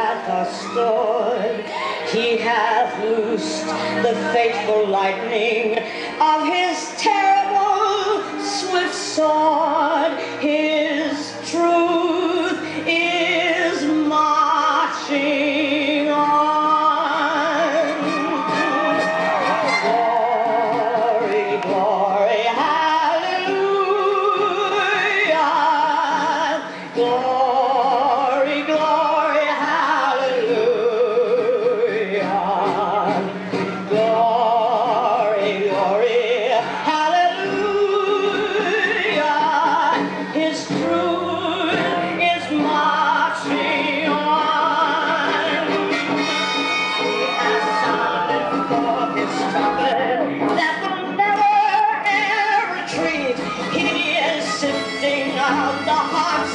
hath restored. He hath loosed the fateful lightning of his terrible swift sword. His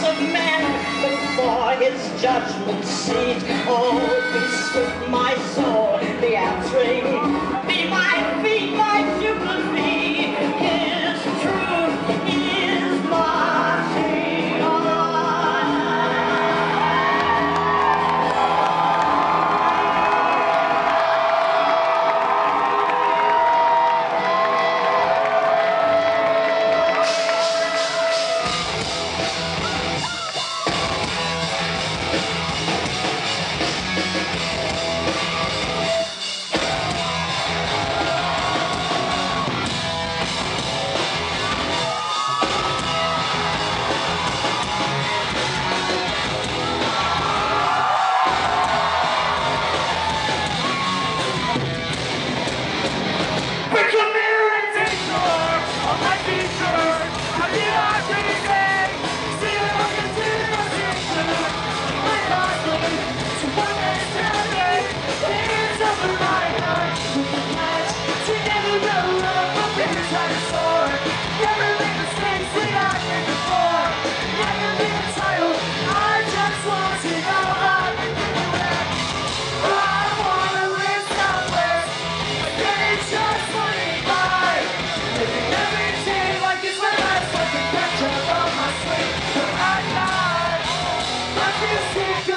of men before his judgment seat. Oh, be swift, my soul, be answering. Be my music.